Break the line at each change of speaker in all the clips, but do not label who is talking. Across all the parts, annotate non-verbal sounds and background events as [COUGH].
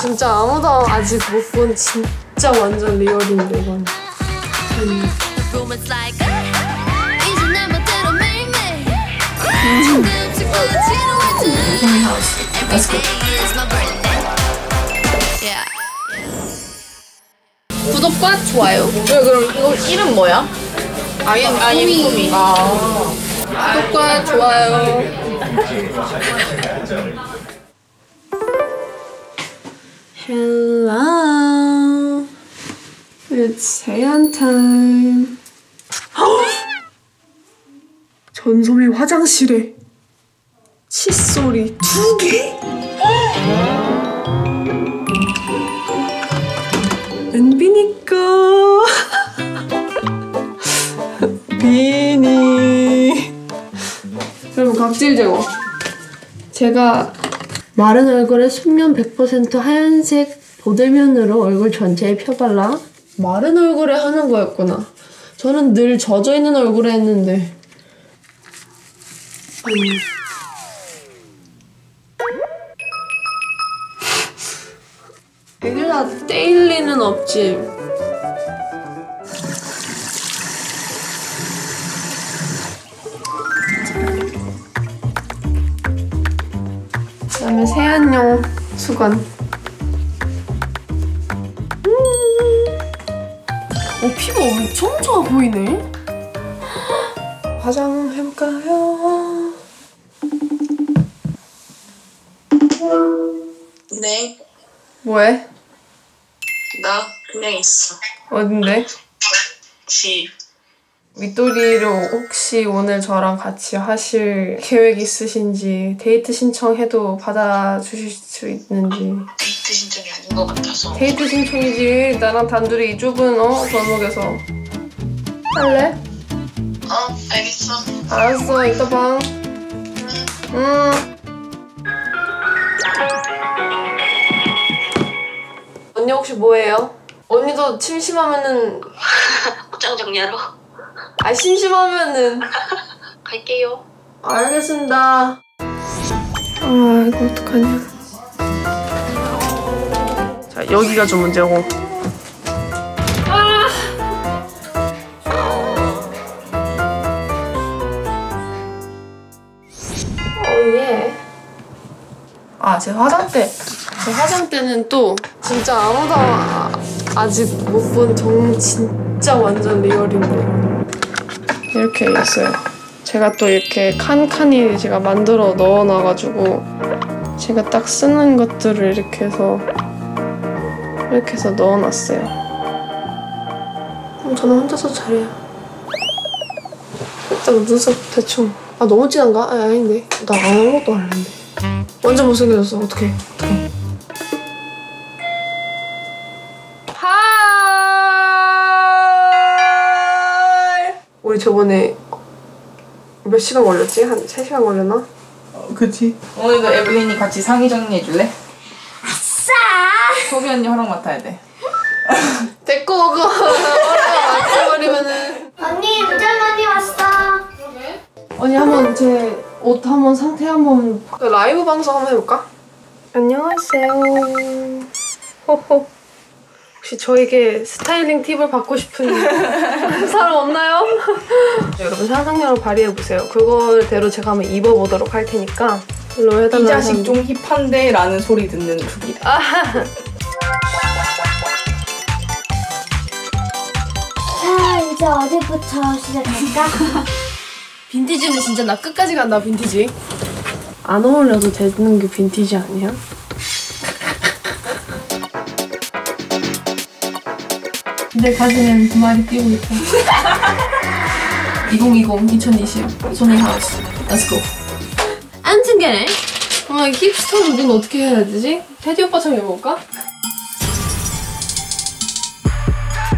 진짜 아무도 아직 못 본 진짜 완전 리얼인데 이건. 음. 구독과 좋아요.
왜 그럼 이거 이름 뭐야?
아이엠
아이엠. 아.
구독과 좋아요. [LAUGHS] Hello. It's 세안 time. [GASPS] 전소미 화장실에 칫솔이 두 개? 은비니까 [LAUGHS] 비니 여러분 각질 제거 제가 마른 얼굴에 순면 100% 하얀색 보들면으로 얼굴 전체에 펴발라. 마른 얼굴에 하는 거였구나. 저는 늘 젖어 있는 얼굴에 했는데. 음. 이게 다 데일리는 없지 세안용 수건. 음. 어 피부 엄청 좋아 보이네. 화장 해볼까요?
네,
뭐해?
나 그냥 있어.
어딘데?
집.
윗도리로 혹시 오늘 저랑 같이 하실 계획 있으신지 데이트 신청해도 받아주실 수 있는지
데이트 신청이 아닌 것 같아서.
데이트 신청이지 나랑 단둘이 이 좁은 어 골목에서 할래?
어, 알겠어.
알았어 이따 봐 음. 언니 혹시 뭐해요? 언니도 심심하면은
옷장 정리하러
아 심심하면은. [LAUGHS]
갈게요.
알겠습니다. 아 이거 어떡하냐. 자 여기가 좀 문제고. 오예. 아제 화장대. 제 화장대는 또 진짜 아무도 아, 아직 못 본 정 진짜 완전 리얼인데 이렇게 있어요. 제가 또 이렇게 칸칸이 제가 만들어 넣어놔가지고 제가 딱 쓰는 것들을 이렇게 해서 이렇게 해서 넣어놨어요. 그럼 저는 혼자서 잘해요. 일단 눈썹 대충. 아 너무 진한가? 아 아닌데. 나 아무것도 안 했는데. 완전 못생겨졌어. 어떡해. 어떡해 저번에 몇 시간 걸렸지? 한 3시간 걸렸나?
그치. 오늘도 에블린이 같이 상의 정리해줄래? 아싸! 소비 언니 허락 맡아야 돼. [LAUGHS]
데리고 오고 허락
언니 많이 왔어.
언니 한번 제 옷 한번 상태 한번 그 라이브 방송 한번 해볼까? 안녕하세요 호호 혹시 저에게 스타일링 팁을 받고 싶은 [LAUGHS] 사람 없나요? [LAUGHS] 여러분 상상력을 발휘해보세요 그거대로 제가 한번 입어보도록 할 테니까 일로 해달라는
이 자식. 좀 힙한데? 라는 소리 듣는 중이다.
자 이제 어디부터 시작할까? [LAUGHS]
빈티지는 진짜 나 끝까지 간다 빈티지 안 어울려도 되는 게 빈티지 아니야? 내 바지는 두 마리 띄고 있다 2020, 2020 소니 하우스 Let's go 아무튼 간에 아, 힙스터 룩은 어떻게 해야 되지? 테디 오빠처럼 입어볼까?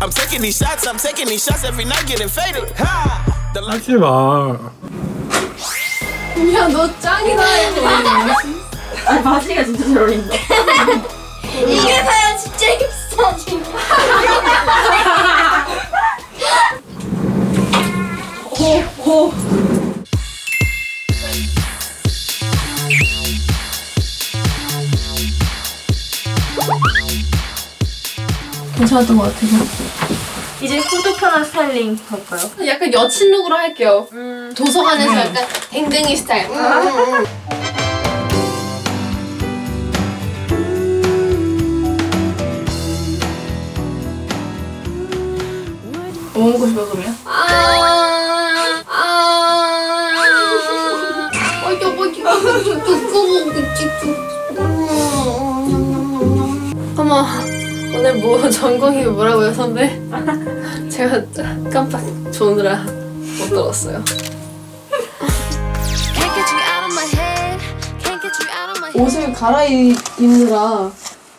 I'm taking these shots, I'm taking these shots every night, getting faded. Ha! The light
하지 마.
야 너 짱이다
아, 바지가 진짜 잘 어울린다.
이게 봐
괜찮았던 것 같아요.
이제 후드 편한 스타일링 할까요?
약간 여친 룩으로 할게요. 도서관에서 약간 댕댕이 스타일. 음, 음, 음.
뭐 먹고 싶어 그러면?
아, 오늘 뭐 [LAUGHS] 전공이 뭐라고요 선배? [LAUGHS] 제가 깜빡 조느라 못 들었어요. 옷을 갈아입느라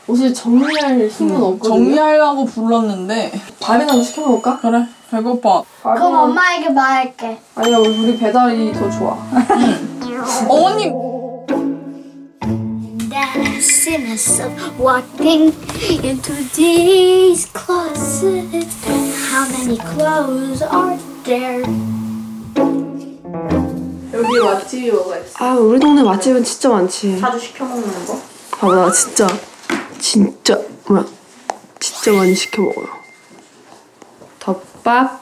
옷을 정리할 힘은 없거든요.
정리하려고 불렀는데
밥이나 시켜 먹을까?
그래 배고파
그럼 엄마에게 말할게.
아니야 우리 배달이 더 좋아.
어머님
See myself walking into these closets. How many clothes are there?
여기 맛집이 뭐가 있어?
아 우리 동네 맛집은 진짜 많지.
자주 시켜 먹는 거?
봐봐 나 진짜 진짜 뭐야 진짜 많이 시켜 먹어요. 덮밥.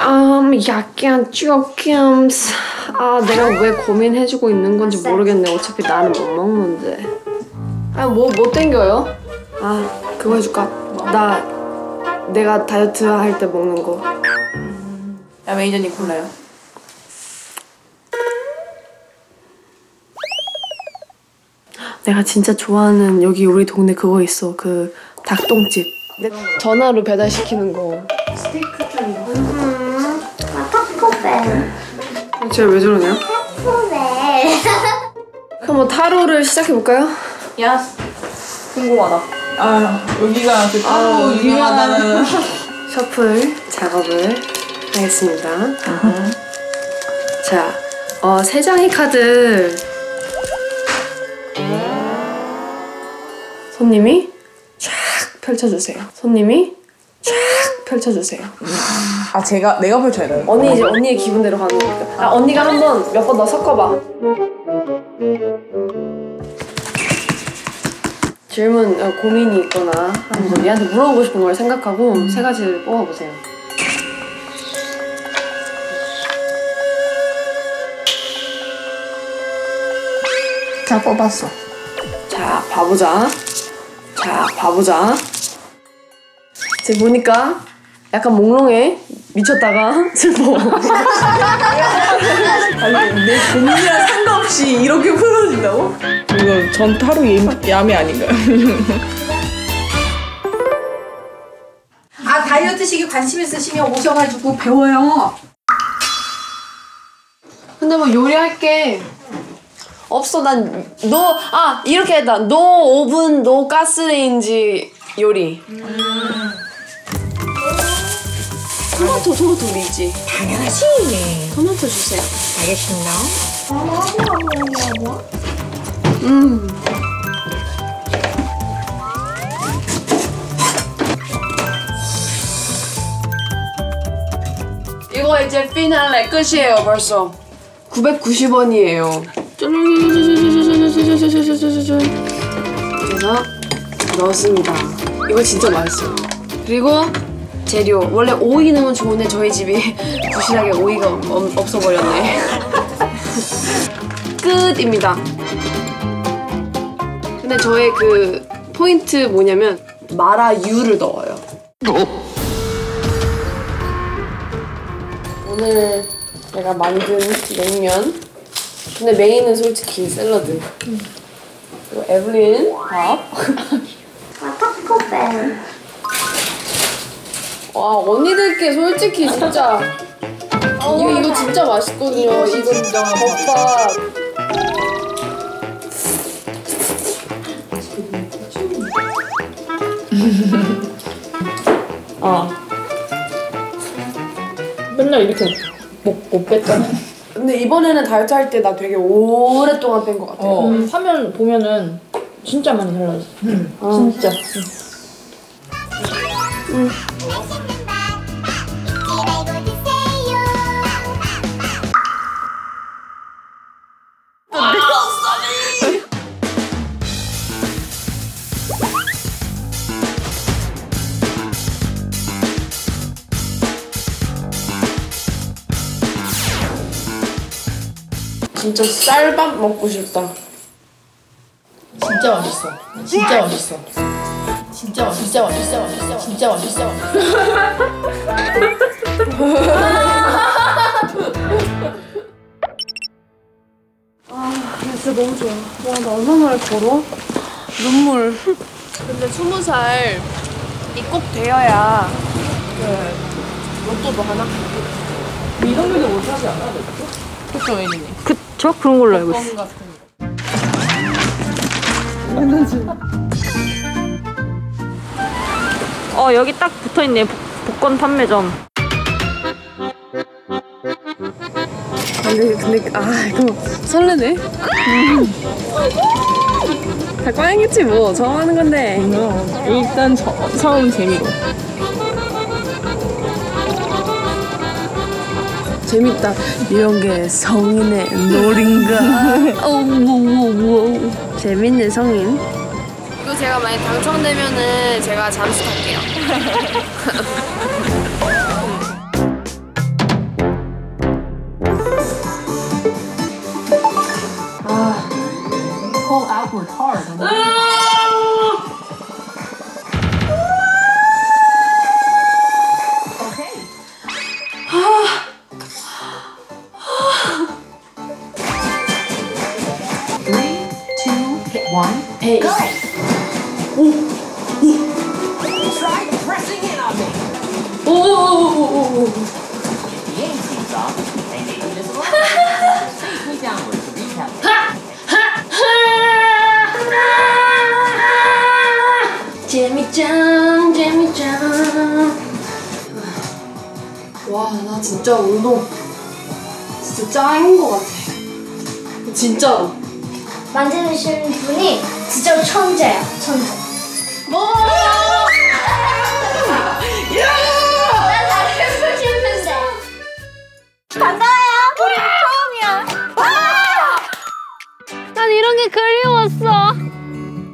음 약간 조금 아 내가 왜 고민해주고 있는 건지 모르겠네. 어차피 나는 못 먹는데. 아뭐뭐 뭐 땡겨요? 아 그거 해줄까? 나 내가 다이어트 할 때 먹는 거.
야 매니저님 골라요
내가 진짜 좋아하는 여기 우리 동네 그거 있어 그 닭똥집 전화로 배달시키는 거
아,
제가 왜 저러네요?
타코벨.
그럼 뭐 타로를 시작해볼까요?
야 궁금하다 아 여기가 그 타로 유명하다는 [LAUGHS]
셔플 작업을 하겠습니다 자, 어, 세 장의 카드 손님이 쫙 펼쳐주세요 손님이 쫙 펼쳐주세요
아 제가 내가 펼쳐야 돼요?
언니 이제 언니의 기분대로 가는 거니까. 아 언니가 한번 몇 번 더 섞어봐. 질문 어, 고민이 있거나 한번 얘한테 물어보고 싶은 걸 생각하고 세 가지를 뽑아보세요.
자 뽑았어
자 봐보자. 자 봐보자. 지금 보니까 약간 몽롱해. 미쳤다가 [LAUGHS] 슬퍼.
아니 내 고민이랑 상관없이 이렇게 풀어진다고? 이거 전 타로 예, 야매 아닌가요? [LAUGHS]
아 다이어트식에 관심 있으시면 오셔가지고 배워요.
근데 뭐 요리할 게 없어. 난노아 이렇게 했다. 노 오븐 노 가스레인지 요리. 토마토 토마토 리지. 당연하지. 토마토 주세요. 음. 이거 이제 피날레 끝이에요 벌써 990원이에요 그래서 넣었습니다 이거 진짜 맛있어요 그리고 재료 원래 오이 넣으면 좋은데 저희 집이 [LAUGHS] 부실하게 오이가 없- 없어버렸네 [LAUGHS] 끝입니다 근데 저의 그 포인트 뭐냐면 마라유를 넣어요 오늘 내가 만든 냉면. 근데 메인은 솔직히 샐러드. 그리고 에블린 밥.
아, 타코벨.
와 언니들께 솔직히 진짜 이거 이거 진짜 맛있거든요. 이거 덮밥.
아 맨날 이렇게 못, 못 뺐잖아.
근데 이번에는 다이어트 할 때 나 되게 오랫동안 뺀 것 같아.
어, 화면 보면은 진짜 많이 달라졌어. 진짜 응.
진짜 쌀밥 먹고 싶다.
진짜 맛있어. 진짜 맛있어. 진짜 맛있어. 진짜 맛있어. 진짜 맛있어. 진짜 맛있어.
진짜 너무 좋아. 와, 나 얼마나 걸어? 눈물. 근데 스무 살이 꼭 되어야 그 로또도 하나?
이동률도 못하지 않아? 그쵸, 혜린이?
그쵸? 그런 걸로 알고 있어.
뻥 같은.
어, 여기 딱 붙어 있네. 복권 판매점.
근데, 근데, 아, 이거 설레네? 다 꽝이겠지, 뭐. 처음 하는 건데.
일단 저, 처음 재미로.
재밌다. 이런 게 성인의 놀인가? [LAUGHS] 오오오오. 재밌는 성인. 제가 만약 당첨되면은 제가 잠수 탈게요.
Pull outward hard.
재미짱, 재미짱. 와, 나 진짜 운동 진짜 짱인 것 같아. 진짜로.
만지시는 분이 반가워요. 우리 처음이야. 아! 난 이런 게 그리웠어.